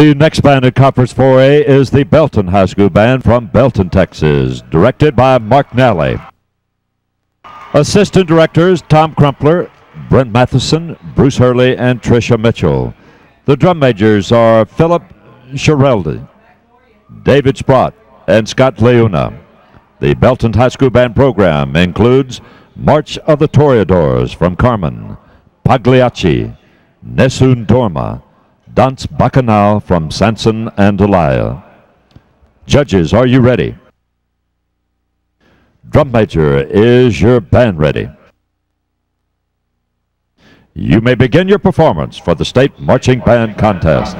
The next band in Conference 4A is the Belton High School Band from Belton, Texas, directed by Mark Nalley. Assistant directors Tom Crumpler, Brent Matheson, Bruce Hurley, and Tricia Mitchell. The drum majors are Philip Shereldi, David Sprott, and Scott Leuna. The Belton High School Band program includes March of the Toreadors from Carmen, Pagliacci, Nessun Dorma, Dance Bacchanale from Samson and Delilah. Judges, are you ready? Drum major, is your band ready? You may begin your performance for the State Marching Band Contest.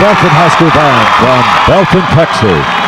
Belton High School Band from Belton, Texas.